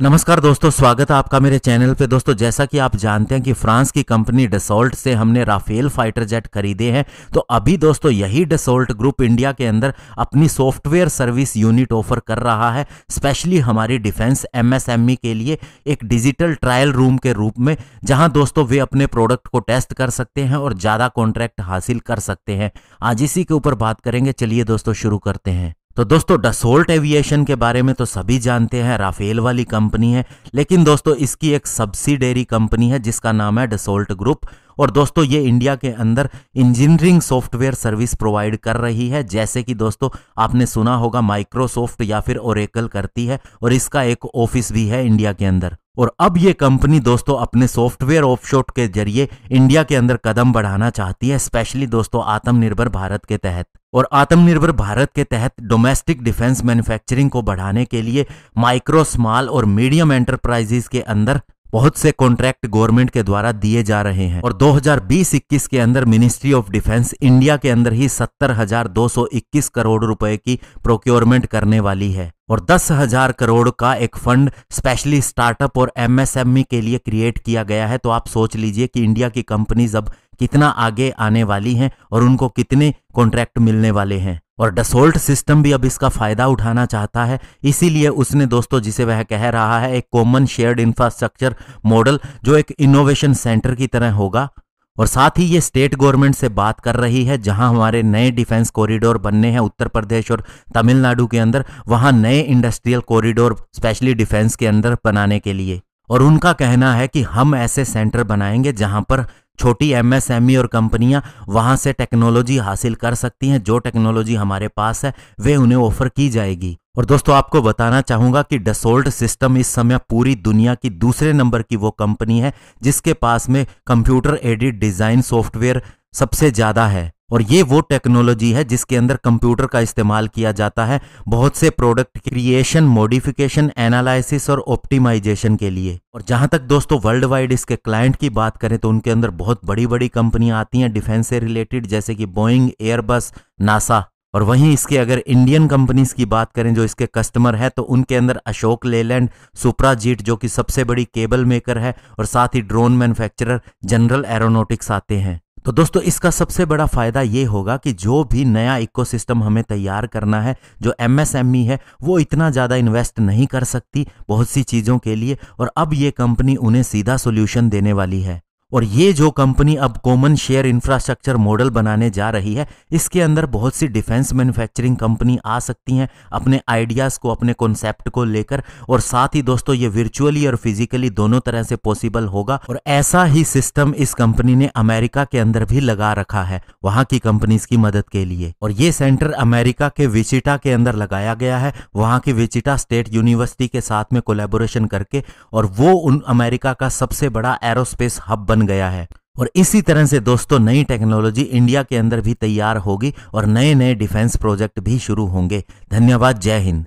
नमस्कार दोस्तों, स्वागत है आपका मेरे चैनल पे। दोस्तों, जैसा कि आप जानते हैं कि फ्रांस की कंपनी डसोल्ट से हमने राफेल फाइटर जेट खरीदे हैं। तो अभी दोस्तों, यही डसोल्ट ग्रुप इंडिया के अंदर अपनी सॉफ्टवेयर सर्विस यूनिट ऑफ़र कर रहा है, स्पेशली हमारी डिफेंस एमएसएमई के लिए एक डिजिटल ट्रायल रूम के रूप में, जहाँ दोस्तों वे अपने प्रोडक्ट को टेस्ट कर सकते हैं और ज़्यादा कॉन्ट्रैक्ट हासिल कर सकते हैं। आज इसी के ऊपर बात करेंगे। चलिए दोस्तों, शुरू करते हैं। तो दोस्तों डसोल्ट एविएशन के बारे में तो सभी जानते हैं, राफेल वाली कंपनी है। लेकिन दोस्तों, इसकी एक सब्सिडेरी कंपनी है, जिसका नाम है डसोल्ट ग्रुप। और दोस्तों, ये इंडिया के अंदर इंजीनियरिंग सॉफ्टवेयर सर्विस प्रोवाइड कर रही है। जैसे कि दोस्तों, आपने सुना होगा, माइक्रोसॉफ्ट या फिर ओरेकल करती है, और इसका एक ऑफ़िस भी है इंडिया के अंदर। और अब ये कंपनी दोस्तों, अपने सॉफ्टवेयर ऑफशोट के ज़रिए इंडिया के अंदर कदम बढ़ाना चाहती है, स्पेशली दोस्तों, आत्मनिर्भर भारत के तहत। और आत्मनिर्भर भारत के तहत डोमेस्टिक डिफेंस मैन्युफैक्चरिंग को बढ़ाने के लिए माइक्रो स्मॉल और मीडियम एंटरप्राइजेस के अंदर बहुत से कॉन्ट्रैक्ट गवर्नमेंट के द्वारा दिए जा रहे हैं। और 2020-21 के अंदर मिनिस्ट्री ऑफ़ डिफेंस इंडिया के अंदर ही सत्तर हज़ार दो सौ इक्कीस करोड़ रुपए की प्रोक्योरमेंट करने वाली है। और दस हज़ार करोड़ का एक फंड स्पेशली स्टार्टअप और एमएसएमई के लिए क्रिएट किया गया है। तो आप सोच लीजिए कि इंडिया की कंपनीज़ अब कितना आगे आने वाली हैं और उनको कितने कॉन्ट्रैक्ट मिलने वाले हैं। और डसोल्ट सिस्टम भी अब इसका फ़ायदा उठाना चाहता है। इसीलिए उसने दोस्तों जिसे वह कह रहा है, एक कॉमन शेयर्ड इंफ्रास्ट्रक्चर मॉडल जो एक इनोवेशन सेंटर की तरह होगा। और साथ ही ये स्टेट गवर्नमेंट से बात कर रही है, जहाँ हमारे नए डिफेंस कॉरिडोर बनने हैं उत्तर प्रदेश और तमिलनाडु के अंदर, वहाँ नए इंडस्ट्रियल कॉरिडोर स्पेशली डिफेंस के अंदर बनाने के लिए। और उनका कहना है कि हम ऐसे सेंटर बनाएँगे जहाँ पर छोटी एमएसएमई और कंपनियाँ वहाँ से टेक्नोलॉजी हासिल कर सकती हैं, जो टेक्नोलॉजी हमारे पास है, वे उन्हें ऑफ़र की जाएगी। और दोस्तों, आपको बताना चाहूँगा कि डसोल्ट सिस्टम इस समय पूरी दुनिया की दूसरे नंबर की वो कंपनी है, जिसके पास में कंप्यूटर एडिट डिज़ाइन सॉफ्टवेयर सबसे ज़्यादा है। और ये वो टेक्नोलॉजी है जिसके अंदर कंप्यूटर का इस्तेमाल किया जाता है बहुत से प्रोडक्ट क्रिएशन मॉडिफिकेशन एनालिसिस और ऑप्टिमाइजेशन के लिए। और जहाँ तक दोस्तों वर्ल्ड वाइड इसके क्लाइंट की बात करें तो उनके अंदर बहुत बड़ी बड़ी कंपनियाँ आती हैं डिफेंस से रिलेटेड जैसे कि बोइंग एयरबस नासा और वहीं इसके अगर इंडियन कंपनीज़ की बात करें जो इसके कस्टमर है तो उनके अंदर अशोक लेलैंड सुप्राजीट जो कि सबसे बड़ी केबल मेकर है, और साथ ही ड्रोन मैन्युफैक्चरर जनरल एरोनोटिक्स आते हैं। तो दोस्तों, इसका सबसे बड़ा फ़ायदा ये होगा कि जो भी नया इकोसिस्टम हमें तैयार करना है, जो एमएसएमई है, वो इतना ज़्यादा इन्वेस्ट नहीं कर सकती बहुत सी चीज़ों के लिए और अब ये कंपनी उन्हें सीधा सोल्यूशन देने वाली है। और ये जो कंपनी अब कॉमन शेयर इंफ्रास्ट्रक्चर मॉडल बनाने जा रही है, इसके अंदर बहुत सी डिफेंस मैन्युफैक्चरिंग कंपनी आ सकती हैं, अपने आइडियाज़ को, अपने कॉन्सेप्ट को लेकर। और साथ ही दोस्तों, ये वर्चुअली और फिजिकली दोनों तरह से पॉसिबल होगा। और ऐसा ही सिस्टम इस कंपनी ने अमेरिका के अंदर भी लगा रखा है, वहाँ की कंपनीज़ की मदद के लिए। और ये सेंटर अमेरिका के विचिटा के अंदर लगाया गया है, वहाँ की विचिटा स्टेट यूनिवर्सिटी के साथ में कोलेबोरेशन करके। और वो उन अमेरिका का सबसे बड़ा एरोस्पेस हब बन बन गया है। और इसी तरह से दोस्तों, नई टेक्नोलॉजी इंडिया के अंदर भी तैयार होगी और नए नए डिफेंस प्रोजेक्ट भी शुरू होंगे। धन्यवाद, जय हिंद।